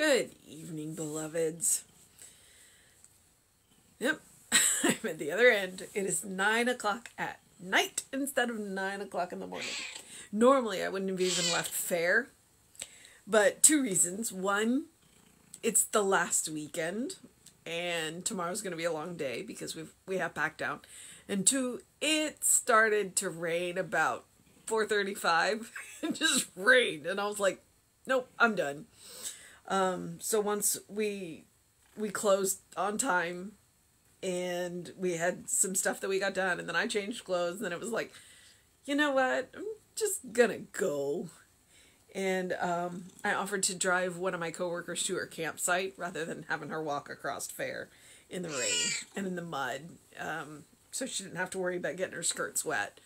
Good evening, beloveds. Yep, I'm at the other end. It is nine o'clock at night instead of nine o'clock in the morning. Normally, I wouldn't have even left fair, but two reasons. One, it's the last weekend, and tomorrow's going to be a long day because we've we have packed down. And two, it started to rain about 4:35. it just rained, and I was like, "Nope, I'm done." Um, so once we we closed on time, and we had some stuff that we got done, and then I changed clothes, and then it was like, you know what? I'm just gonna go. And um, I offered to drive one of my coworkers to her campsite rather than having her walk across fair in the rain and in the mud, um, so she didn't have to worry about getting her skirts wet.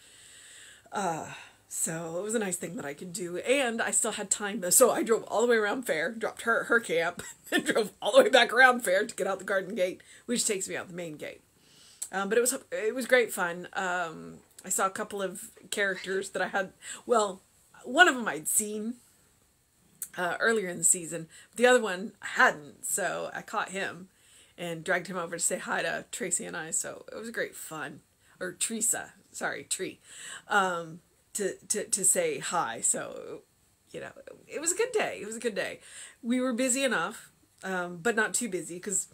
Uh, so it was a nice thing that I could do, and I still had time. So I drove all the way around fair, dropped her her camp, and drove all the way back around fair to get out the garden gate, which takes me out the main gate. Um, but it was it was great fun. Um, I saw a couple of characters that I had. Well, one of them I'd seen uh, earlier in the season. The other one I hadn't, so I caught him and dragged him over to say hi to Tracy and I. So it was great fun. Or Teresa, sorry, Tree. Um, to, to, to say hi. So, you know, it was a good day. It was a good day. We were busy enough, um, but not too busy because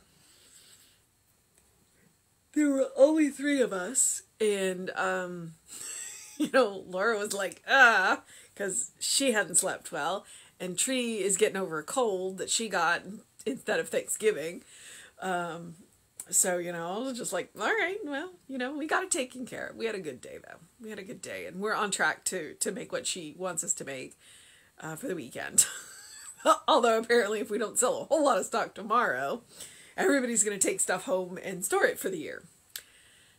there were only three of us. And, um, you know, Laura was like, ah, because she hadn't slept well. And Tree is getting over a cold that she got instead of Thanksgiving. Um, so, you know, I was just like, all right, well, you know, we got it taken care of. We had a good day, though. We had a good day, and we're on track to, to make what she wants us to make uh, for the weekend. Although, apparently, if we don't sell a whole lot of stock tomorrow, everybody's going to take stuff home and store it for the year.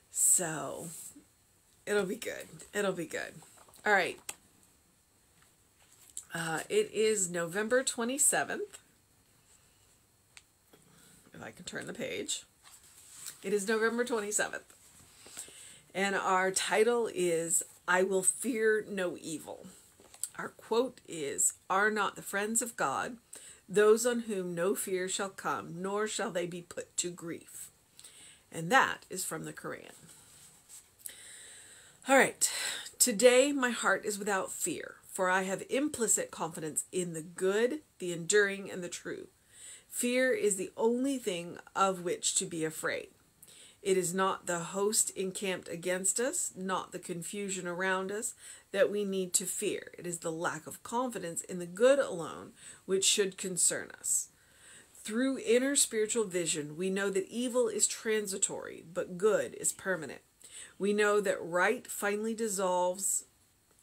So, it'll be good. It'll be good. All right. Uh, it is November 27th. If I can turn the page. It is November 27th. And our title is I Will Fear No Evil. Our quote is Are not the friends of God those on whom no fear shall come, nor shall they be put to grief? And that is from the Quran. All right. Today my heart is without fear, for I have implicit confidence in the good, the enduring, and the true. Fear is the only thing of which to be afraid. It is not the host encamped against us, not the confusion around us that we need to fear. It is the lack of confidence in the good alone which should concern us. Through inner spiritual vision, we know that evil is transitory, but good is permanent. We know that right finally dissolves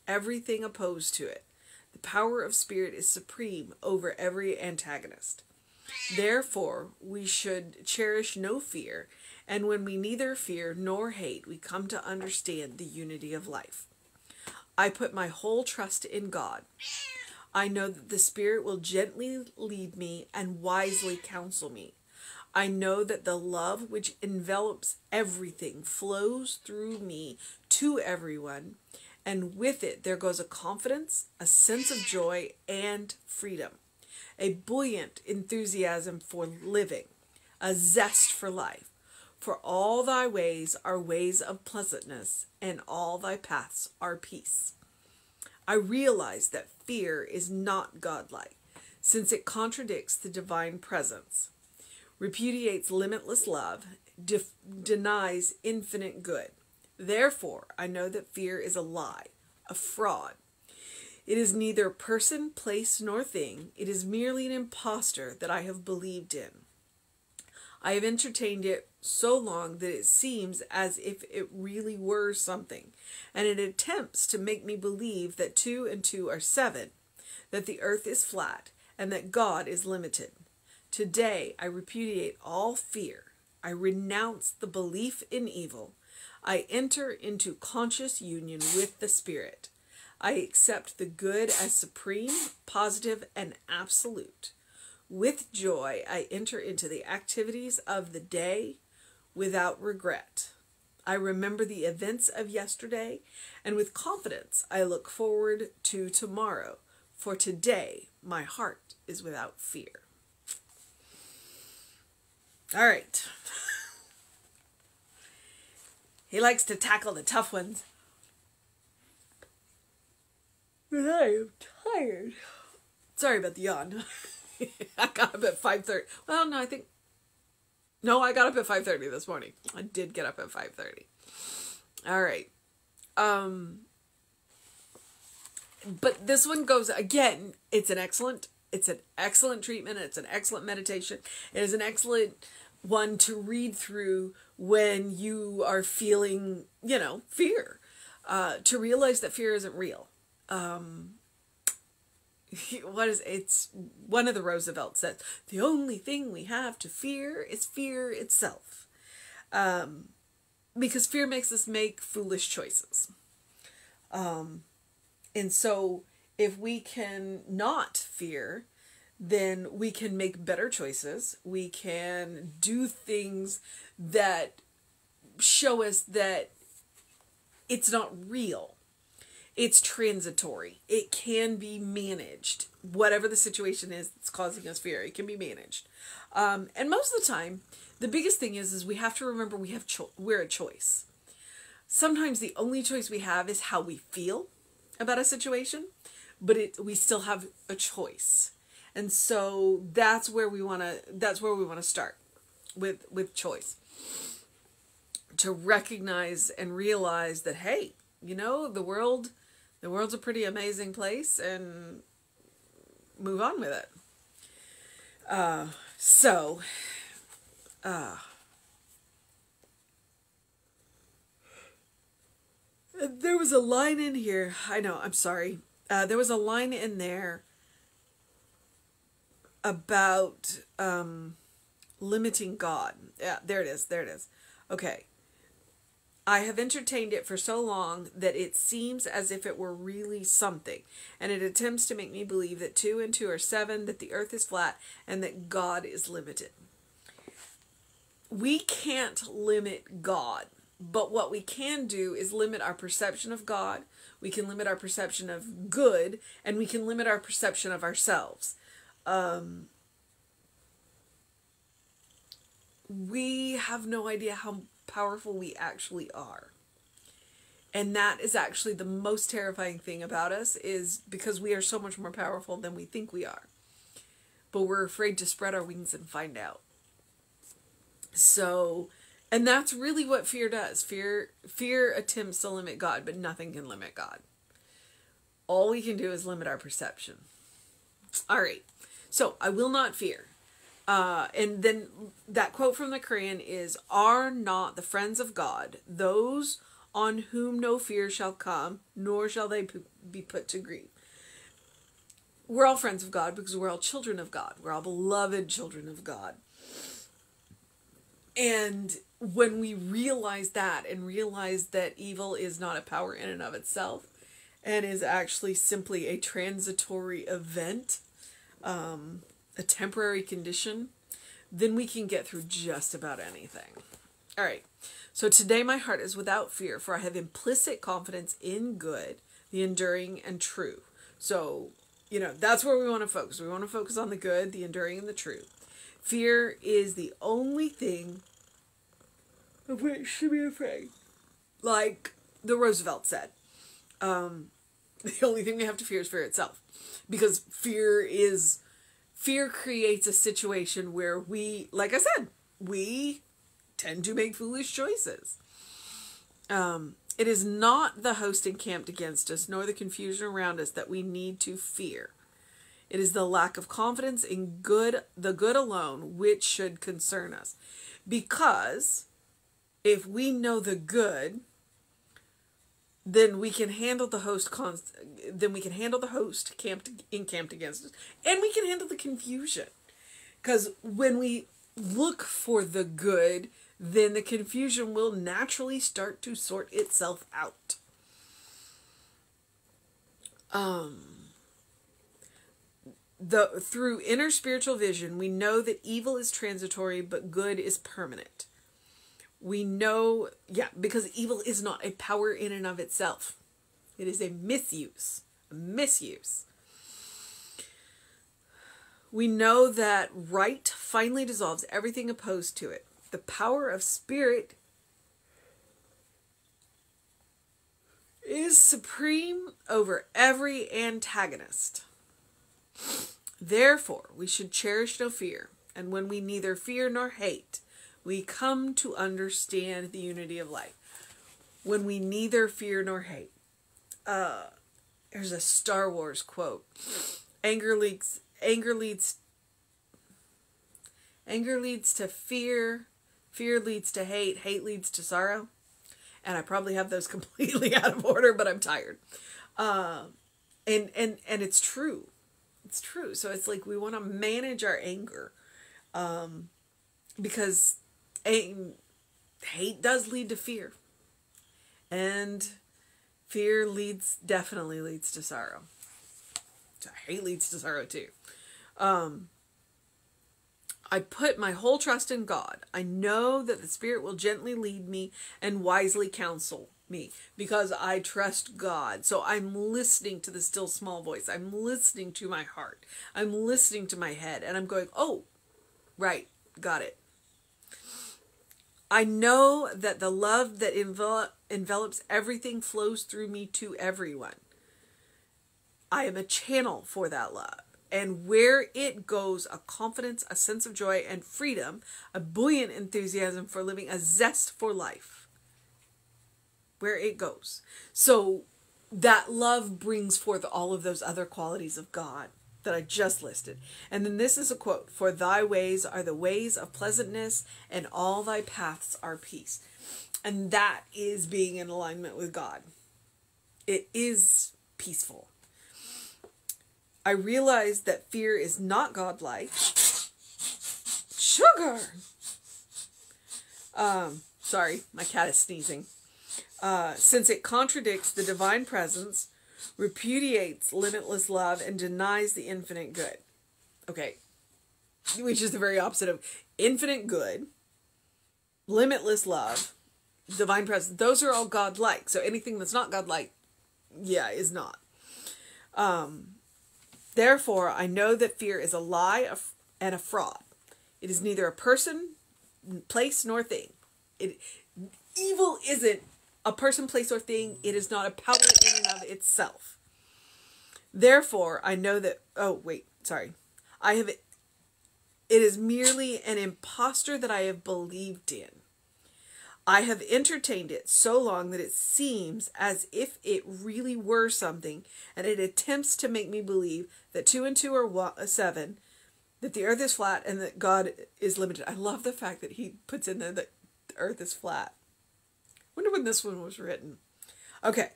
everything opposed to it. The power of spirit is supreme over every antagonist. Therefore, we should cherish no fear and when we neither fear nor hate, we come to understand the unity of life. I put my whole trust in God. I know that the Spirit will gently lead me and wisely counsel me. I know that the love which envelops everything flows through me to everyone, and with it there goes a confidence, a sense of joy, and freedom, a buoyant enthusiasm for living, a zest for life for all thy ways are ways of pleasantness, and all thy paths are peace. I realize that fear is not godlike, since it contradicts the divine presence, repudiates limitless love, def- denies infinite good. Therefore, I know that fear is a lie, a fraud. It is neither person, place, nor thing. It is merely an impostor that I have believed in. I have entertained it so long that it seems as if it really were something, and it attempts to make me believe that two and two are seven, that the earth is flat, and that God is limited. Today I repudiate all fear. I renounce the belief in evil. I enter into conscious union with the Spirit. I accept the good as supreme, positive, and absolute. With joy, I enter into the activities of the day without regret. I remember the events of yesterday, and with confidence I look forward to tomorrow, for today my heart is without fear. All right. he likes to tackle the tough ones. But I am tired. Sorry about the yawn. I got up at 5.30. Well, no, I think... No, I got up at 5.30 this morning. I did get up at 5.30. All right. Um, but this one goes, again, it's an excellent, it's an excellent treatment. It's an excellent meditation. It is an excellent one to read through when you are feeling, you know, fear. Uh, to realize that fear isn't real. Um, what is it's one of the Roosevelts says the only thing we have to fear is fear itself. Um, because fear makes us make foolish choices. Um, and so if we can not fear then we can make better choices. We can do things that show us that it's not real it's transitory. It can be managed. Whatever the situation is that's causing us fear, it can be managed. Um, and most of the time, the biggest thing is is we have to remember we have cho- we're a choice. Sometimes the only choice we have is how we feel about a situation, but it we still have a choice. And so that's where we want to that's where we want to start with with choice. To recognize and realize that hey, you know, the world the world's a pretty amazing place and move on with it. Uh, so, uh, there was a line in here. I know, I'm sorry. Uh, there was a line in there about um, limiting God. Yeah, there it is. There it is. Okay. I have entertained it for so long that it seems as if it were really something, and it attempts to make me believe that two and two are seven, that the earth is flat, and that God is limited. We can't limit God, but what we can do is limit our perception of God, we can limit our perception of good, and we can limit our perception of ourselves. Um, we have no idea how powerful we actually are. And that is actually the most terrifying thing about us is because we are so much more powerful than we think we are. But we're afraid to spread our wings and find out. So, and that's really what fear does. Fear fear attempts to limit God, but nothing can limit God. All we can do is limit our perception. All right. So, I will not fear. Uh, and then that quote from the Quran is Are not the friends of God those on whom no fear shall come, nor shall they be put to grief? We're all friends of God because we're all children of God. We're all beloved children of God. And when we realize that and realize that evil is not a power in and of itself and is actually simply a transitory event, um, a temporary condition, then we can get through just about anything. All right. So today my heart is without fear, for I have implicit confidence in good, the enduring and true. So, you know, that's where we want to focus. We want to focus on the good, the enduring, and the true. Fear is the only thing of which to be afraid. Like the Roosevelt said, um, the only thing we have to fear is fear itself. Because fear is fear creates a situation where we, like I said, we tend to make foolish choices. Um, it is not the host encamped against us, nor the confusion around us that we need to fear. It is the lack of confidence in good, the good alone, which should concern us. Because if we know the good, then we can handle the host const- then we can handle the host camped encamped against us and we can handle the confusion. Because when we look for the good then the confusion will naturally start to sort itself out. Um the through inner spiritual vision we know that evil is transitory but good is permanent we know, yeah, because evil is not a power in and of itself. It is a misuse, a misuse. We know that right finally dissolves everything opposed to it. The power of spirit is supreme over every antagonist. Therefore, we should cherish no fear, and when we neither fear nor hate, we come to understand the unity of life. When we neither fear nor hate. Uh, there's a Star Wars quote. Anger leads anger leads anger leads to fear, fear leads to hate, hate leads to sorrow. And I probably have those completely out of order, but I'm tired. Uh, and and and it's true. It's true. So it's like we want to manage our anger. Um, because hate does lead to fear. And fear leads definitely leads to sorrow. Hate leads to sorrow too. Um, I put my whole trust in God. I know that the Spirit will gently lead me and wisely counsel me because I trust God. So I'm listening to the still small voice. I'm listening to my heart. I'm listening to my head and I'm going, oh, right, got it. I know that the love that envel- envelops everything flows through me to everyone. I am a channel for that love. And where it goes, a confidence, a sense of joy and freedom, a buoyant enthusiasm for living, a zest for life. Where it goes. So that love brings forth all of those other qualities of God that I just listed. And then this is a quote For thy ways are the ways of pleasantness, and all thy paths are peace. And that is being in alignment with God. It is peaceful. I realized that fear is not godlike. Sugar! Um, sorry, my cat is sneezing. Uh, since it contradicts the divine presence, repudiates limitless love, and denies the infinite good. Okay, which is the very opposite of infinite good, limitless love, divine presence. Those are all godlike. So anything that's not godlike, yeah, is not. Um, therefore, I know that fear is a lie and a fraud. It is neither a person, place, nor thing. It evil isn't a person, place, or thing. It is not a power in and of itself. Therefore, I know that. Oh, wait, sorry. I have. It is merely an impostor that I have believed in. I have entertained it so long that it seems as if it really were something, and it attempts to make me believe that two and two are one, uh, seven, that the earth is flat, and that God is limited. I love the fact that he puts in there that the earth is flat. Wonder when this one was written. Okay,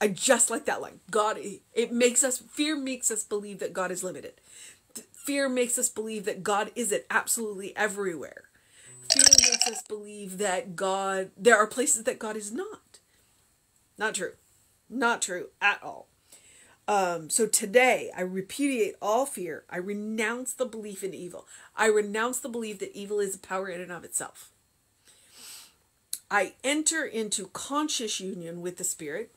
I just like that line. God, it makes us, fear makes us believe that God is limited. Fear makes us believe that God isn't absolutely everywhere. Fear makes us believe that God, there are places that God is not. Not true. Not true at all. Um, so today, I repudiate all fear. I renounce the belief in evil. I renounce the belief that evil is a power in and of itself. I enter into conscious union with the Spirit,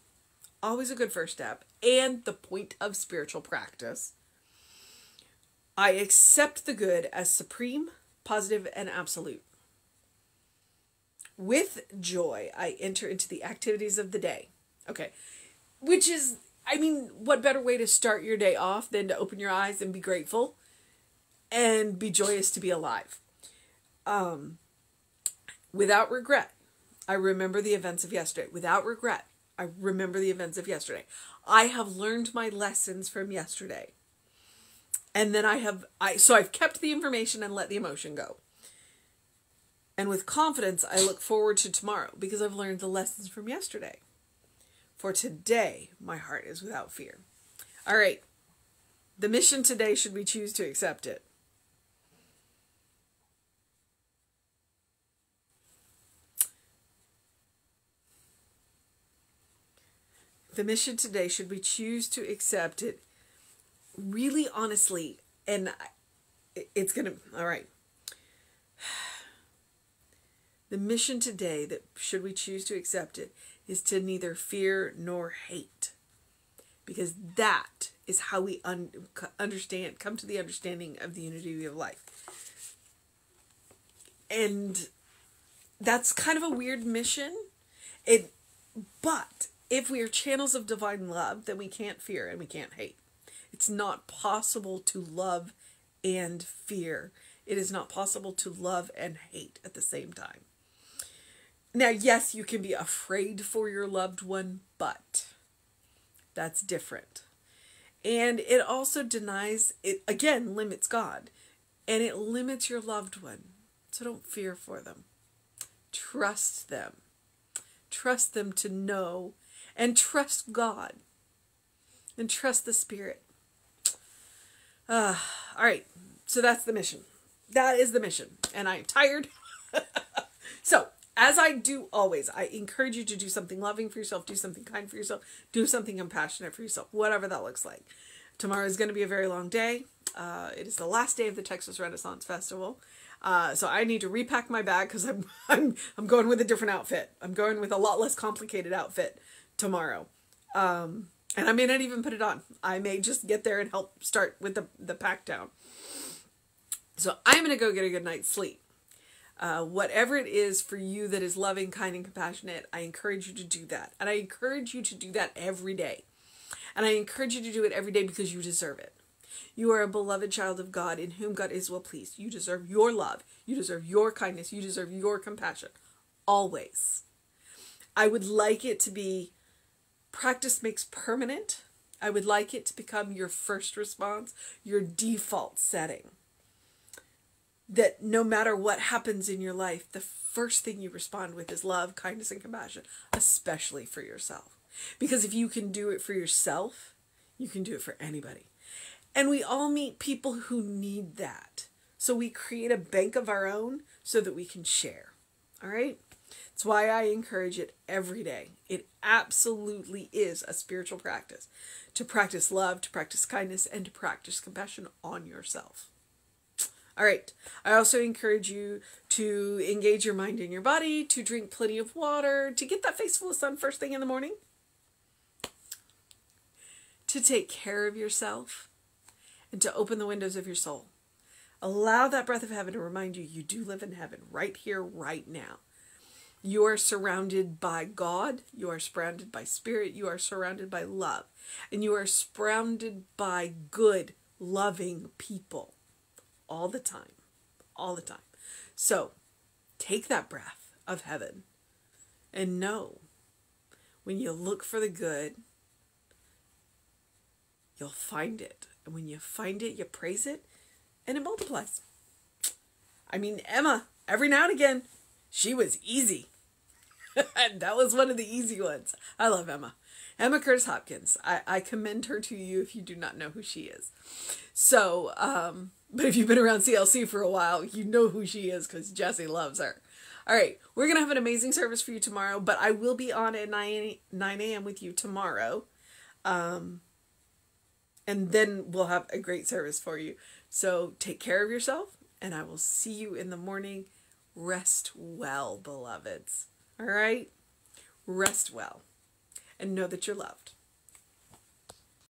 always a good first step, and the point of spiritual practice. I accept the good as supreme, positive, and absolute. With joy, I enter into the activities of the day. Okay. Which is, I mean, what better way to start your day off than to open your eyes and be grateful and be joyous to be alive? Um, without regret, I remember the events of yesterday. Without regret, I remember the events of yesterday. I have learned my lessons from yesterday. And then I have I so I've kept the information and let the emotion go. And with confidence, I look forward to tomorrow because I've learned the lessons from yesterday. For today, my heart is without fear. All right. The mission today, should we choose to accept it? The mission today, should we choose to accept it, really honestly, and it's going to, all right. The mission today, that should we choose to accept it, is to neither fear nor hate. Because that is how we un- understand, come to the understanding of the unity of life. And that's kind of a weird mission. It, but if we are channels of divine love, then we can't fear and we can't hate. It's not possible to love and fear. It is not possible to love and hate at the same time. Now, yes, you can be afraid for your loved one, but that's different. And it also denies, it again limits God and it limits your loved one. So don't fear for them. Trust them. Trust them to know and trust God and trust the Spirit. Uh, all right, so that's the mission. That is the mission. And I'm tired. so, as I do always, I encourage you to do something loving for yourself, do something kind for yourself, do something compassionate for yourself, whatever that looks like. Tomorrow is going to be a very long day. Uh, it is the last day of the Texas Renaissance Festival. Uh, so I need to repack my bag because I'm I'm I'm going with a different outfit. I'm going with a lot less complicated outfit tomorrow. Um, and I may not even put it on. I may just get there and help start with the, the pack down. So I'm going to go get a good night's sleep. Uh, whatever it is for you that is loving, kind, and compassionate, I encourage you to do that. And I encourage you to do that every day. And I encourage you to do it every day because you deserve it. You are a beloved child of God in whom God is well pleased. You deserve your love. You deserve your kindness. You deserve your compassion. Always. I would like it to be practice makes permanent. I would like it to become your first response, your default setting. That no matter what happens in your life, the first thing you respond with is love, kindness, and compassion, especially for yourself. Because if you can do it for yourself, you can do it for anybody. And we all meet people who need that. So we create a bank of our own so that we can share. All right? It's why I encourage it every day. It absolutely is a spiritual practice to practice love, to practice kindness, and to practice compassion on yourself. All right. I also encourage you to engage your mind and your body, to drink plenty of water, to get that face full of sun first thing in the morning, to take care of yourself, and to open the windows of your soul. Allow that breath of heaven to remind you you do live in heaven right here, right now. You are surrounded by God, you are surrounded by spirit, you are surrounded by love, and you are surrounded by good, loving people all the time. All the time. So take that breath of heaven and know when you look for the good, you'll find it. And when you find it, you praise it and it multiplies. I mean, Emma, every now and again, she was easy. And that was one of the easy ones. I love Emma. Emma Curtis Hopkins. I, I commend her to you if you do not know who she is. So, um, but if you've been around CLC for a while, you know who she is because Jesse loves her. All right, we're going to have an amazing service for you tomorrow, but I will be on at 9, 9 a.m. with you tomorrow. Um, and then we'll have a great service for you. So take care of yourself, and I will see you in the morning. Rest well, beloveds. All right? Rest well and know that you're loved.